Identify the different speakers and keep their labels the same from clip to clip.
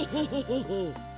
Speaker 1: Hehehehehehe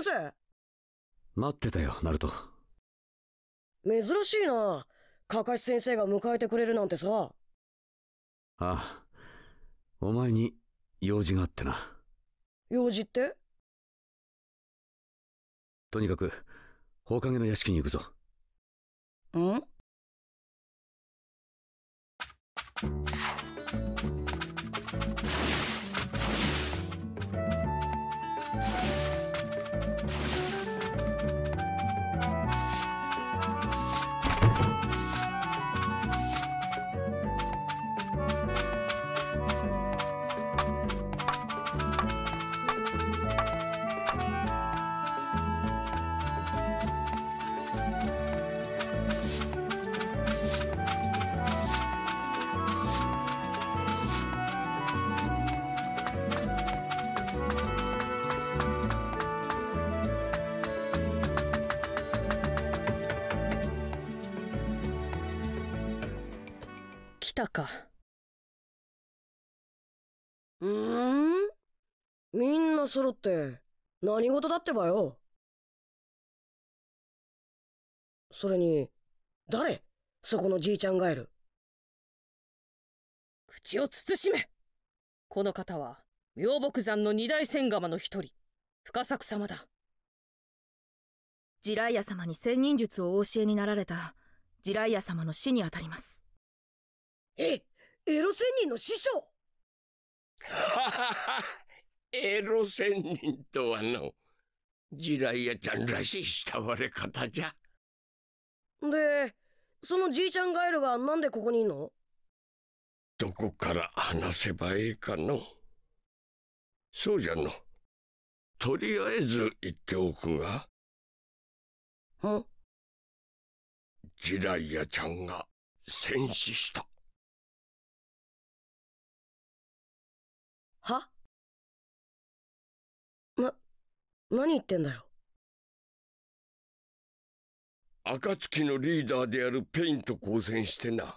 Speaker 1: 先生。
Speaker 2: 待ってたよナルト。
Speaker 1: 珍しいな。カカシ先生が迎えてくれるなんてさ。
Speaker 2: ああお前に用事があってな。
Speaker 1: 用事って？
Speaker 2: とにかく放課後の屋敷に行くぞ。
Speaker 1: ん？
Speaker 3: たか。
Speaker 1: うーん？みんな揃って何事だってばよ。それに誰？そこのじいちゃんガエル。
Speaker 3: 口を慎め。この方は妙木山の二大仙釜の一人。深作様だ。
Speaker 4: ジライア様に千人術をお教えになられたジライア様の死にあたります
Speaker 1: えエロ仙人の師匠。
Speaker 5: エロ仙人とはのジライヤちゃんらしい慕われ方じゃ。
Speaker 1: でそのじいちゃんガエルがなんでここにいんの？
Speaker 5: どこから話せばええかの。そうじゃの。とりあえず言っておくが。
Speaker 1: ん。
Speaker 5: ジライヤちゃんが戦死した？
Speaker 1: は？な何言ってんだよ。
Speaker 5: 暁のリーダーであるペインと交戦してな。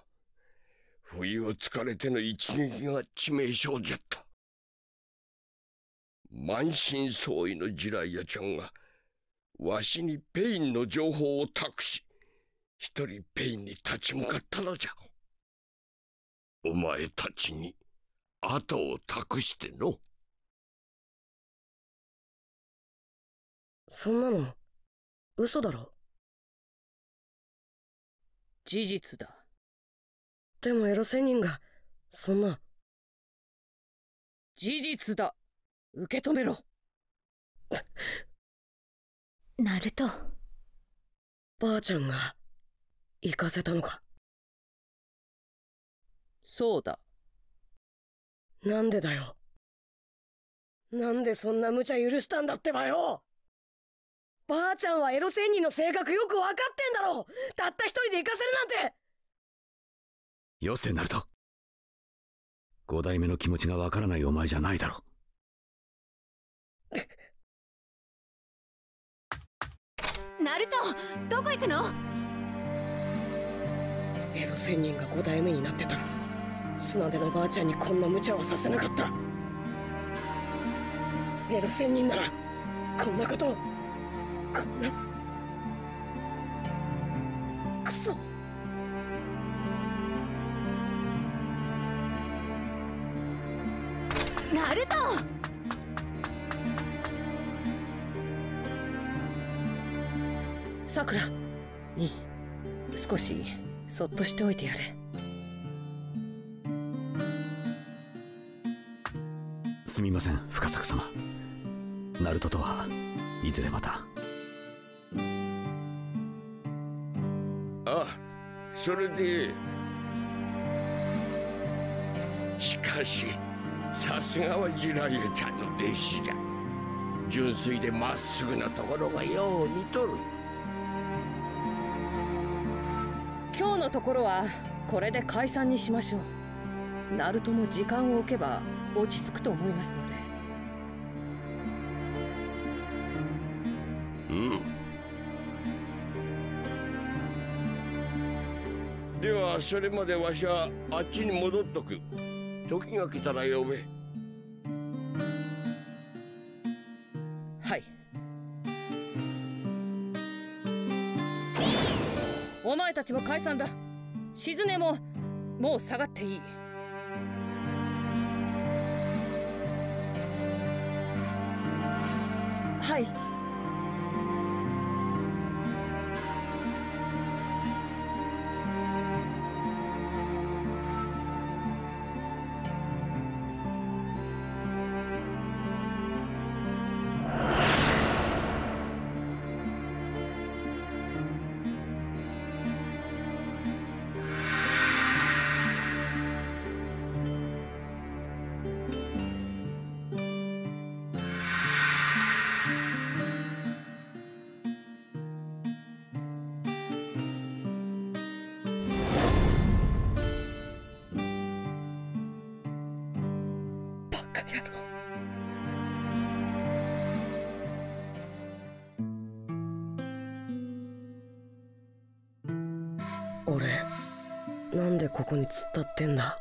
Speaker 5: 不意をつかれての一撃が致命傷じゃった。満身創痍のジライヤちゃんがわしにペインの情報を託し一人ペインに立ち向かったのじゃ。お前たちに後を託しての。
Speaker 1: そんなの嘘だろ？
Speaker 3: 事実だ。
Speaker 1: でもエロ仙人がそんな。
Speaker 3: 事実だ。受け止めろ。
Speaker 4: ナルト。
Speaker 1: ばあちゃんが行かせたのか？
Speaker 3: そうだ
Speaker 1: なんでだよ。なんでそんな無茶許したんだってばよ。ばあちゃんはエロ仙人の性格よく分かってんだろ。たった一人で行かせるなんて。
Speaker 2: よせナルト。五代目の気持ちがわからないお前じゃないだろ。
Speaker 4: ナルトどこ行くの？
Speaker 1: エロ仙人が五代目になってたら砂出のばあちゃんにこんな無茶はさせなかった。エロ仙人ならこんなことこんなクソ。
Speaker 4: ナルト。
Speaker 3: さくらいい。少しそっとしておいてやれ
Speaker 2: すみません深作様。ナルトとはいずれまた。
Speaker 5: あそれでしかしさすがはジライエちゃんの弟子じゃ。純粋でまっすぐなところがよう似とる。
Speaker 3: 今日のところはこれで解散にしましょうナルトも時間を置けば落ち着くと思いますので。
Speaker 5: うん。ではそれまでわしはあっちに戻っとく。時が来たら呼べ。
Speaker 3: はい。お前たちも解散だ。静音ももう下がっていい
Speaker 4: はい
Speaker 1: ここに突っ立ってんだ。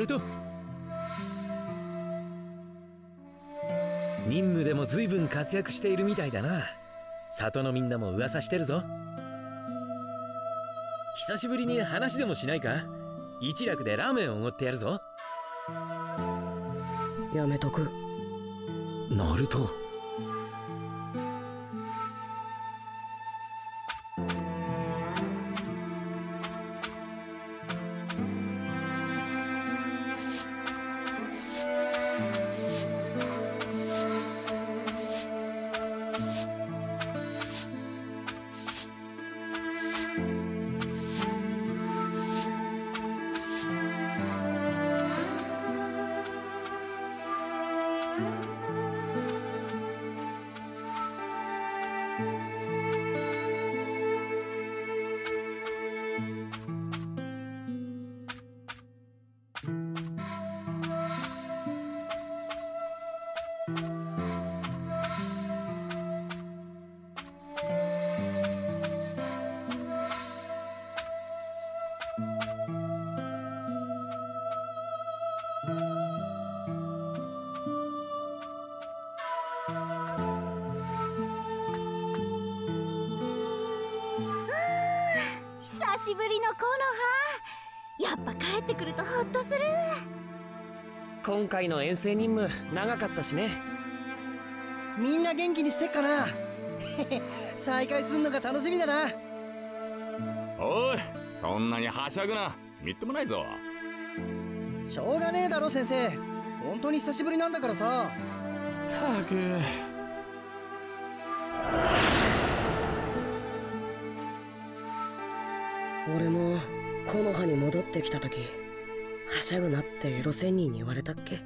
Speaker 6: ルト。任務でも随分活躍しているみたいだな。里のみんなも噂してるぞ。久しぶりに話でもしないか？一楽でラーメンをおごってやるぞ。
Speaker 1: うやめとく。
Speaker 2: ナルト
Speaker 7: ぶりの木の葉やっぱ帰ってくるとホッとする。
Speaker 8: 今回の遠征任務長かったしね。みんな元気にしてっかな。再会すんのが楽しみだな。
Speaker 9: おいそんなにはしゃぐな。みっともないぞ。
Speaker 8: しょうがねえだろ先生。本当に久しぶりなんだからさ。
Speaker 9: たく
Speaker 1: 俺も木の葉に戻ってきた時はしゃぐなってエロ仙人に言われたっけ？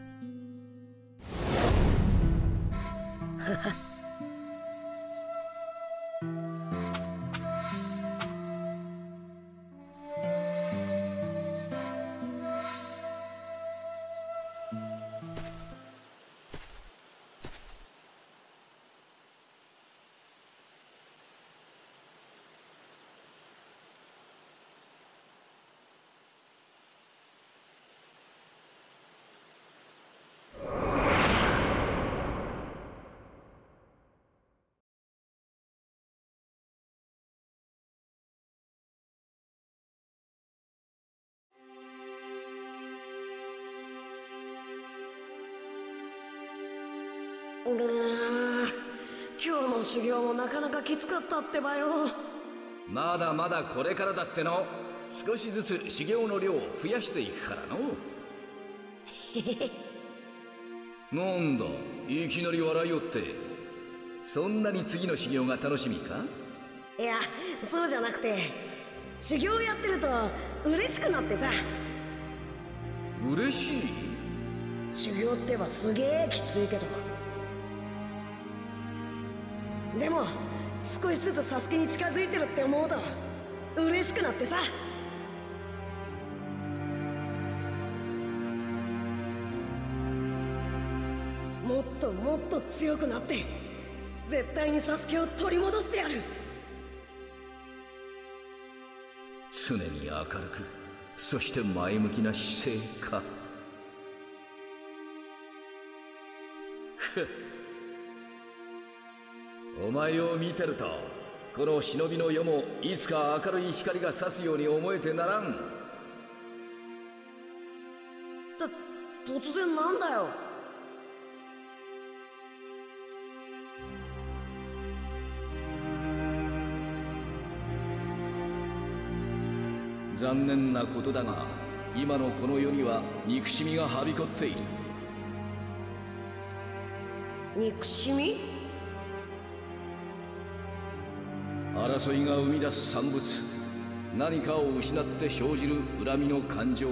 Speaker 1: 今日の修行もなかなかきつかったってばよ。
Speaker 2: まだまだこれからだっての。少しずつ修行の量を増やしていくからの。なんだいきなり笑いよって。そんなに次の修行が楽しみか？
Speaker 1: いやそうじゃなくて修行やってると嬉しくなってさ。
Speaker 2: 嬉しい？
Speaker 1: 修行ってばすげえきついけどでも少しずつサスケに近づいてるって思うと嬉しくなってさもっともっと強くなって絶対にサスケを取り戻してやる
Speaker 2: 常に明るくそして前向きな姿勢か。ふ っお前を見てるとこの忍びの世もいつか明るい光が差すように思えてならん。
Speaker 1: た突然なんだよ。
Speaker 2: 残念なことだが今のこの世には憎しみがはびこっている。
Speaker 1: 憎しみ？
Speaker 2: 争いが生み出す産物何かを失って生じる恨みの感情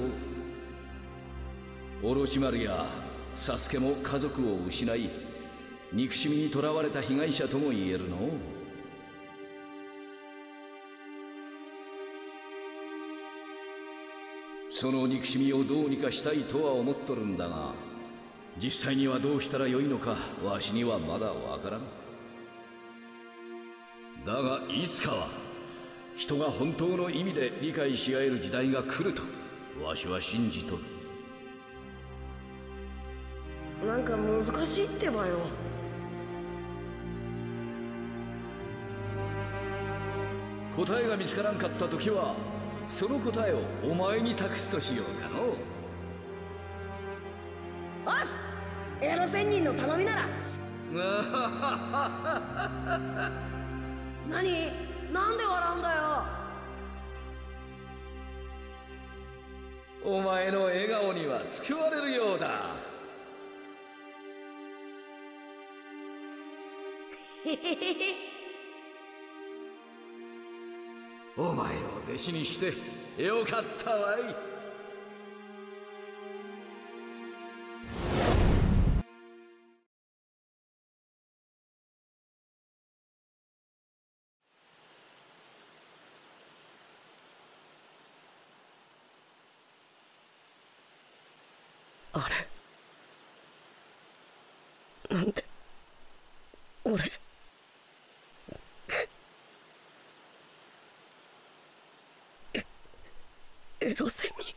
Speaker 2: オロチマルやサスケも家族を失い憎しみにとらわれた被害者とも言えるの？その憎しみをどうにかしたいとは思っとるんだが実際にはどうしたらよいのかわしにはまだわからん。だがいつかは人が本当の意味で理解し合える時代が来るとわしは信じとる。
Speaker 1: なんか難しいってばよ。
Speaker 2: 答えが見つからんかった時はその答えをお前に託すとしようかの。
Speaker 1: おっすエロ仙人の頼みなら 何？なんで笑うんだよ？
Speaker 2: お前の笑顔には救われるようだ。お前を弟子にしてよかったわい
Speaker 1: エロセミ